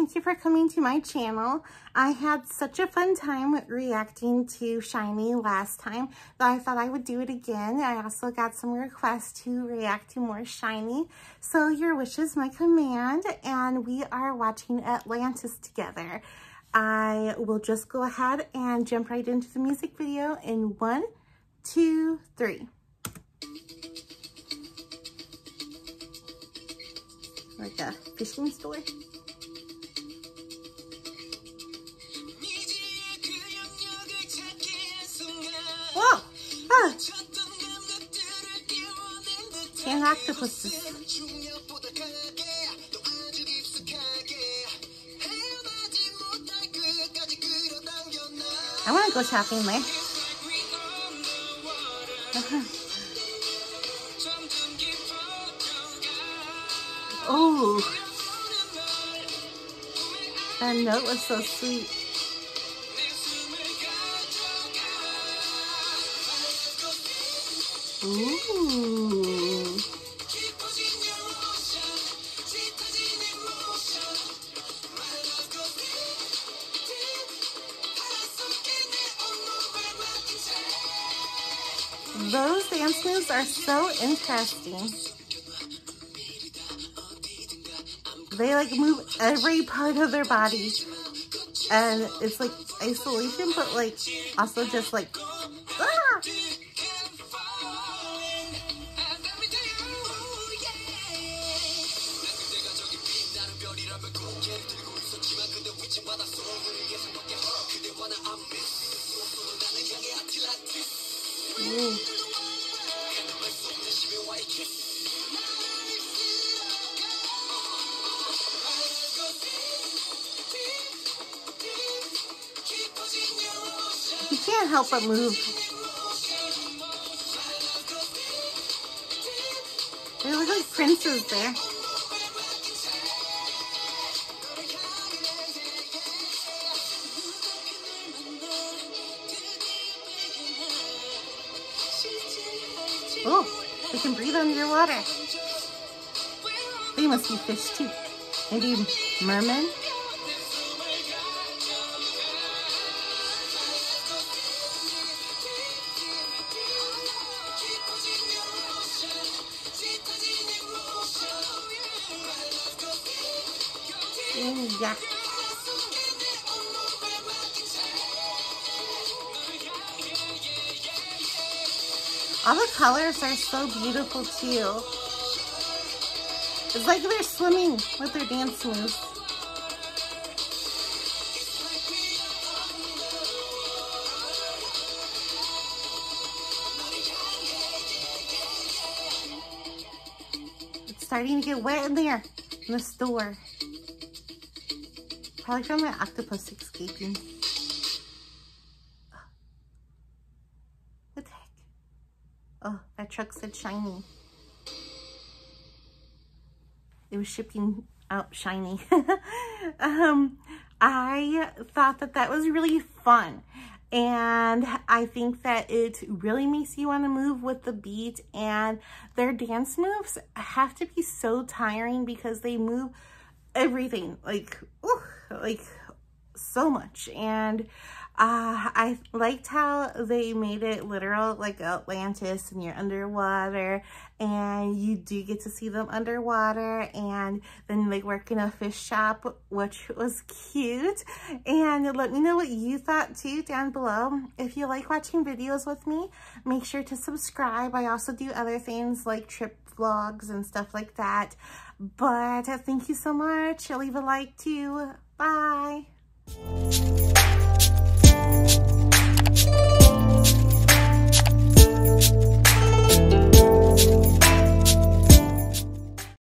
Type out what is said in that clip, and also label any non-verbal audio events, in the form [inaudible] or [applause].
thank you for coming to my channel. I had such a fun time reacting to SHINee last time that I thought I would do it again. I also got some requests to react to more SHINee. So your wish is my command and we are watching Atlantis together. I will just go ahead and jump right into the music video in one, two, three. Like a fishing store. Ah! Ten octopuses. I want to go shopping there. [laughs] oh, that note was so sweet. Those dance moves are so interesting. They like move every part of their body. And it's like isolation, but like also just like, ah! You can't help but move. They look like princes there. Oh, they can breathe underwater. They must be fish too. Maybe mermen? Yeah. All the colors are so beautiful too. It's like they're swimming with their dance moves. It's starting to get wet in there in the store. Probably from my octopus escaping. Oh, that truck said SHINee. It was shipping out SHINee. [laughs] um, I thought that that was really fun. And I think that it really makes you want to move with the beat. And their dance moves have to be so tiring because they move everything like, ooh, like so much. And uh, I liked how they made it literal, like Atlantis, and you're underwater, and you do get to see them underwater, and then they work in a fish shop, which was cute. And let me know what you thought too down below. If you like watching videos with me, make sure to subscribe. I also do other things like trip vlogs and stuff like that. But thank you so much. Leave a like too. Bye.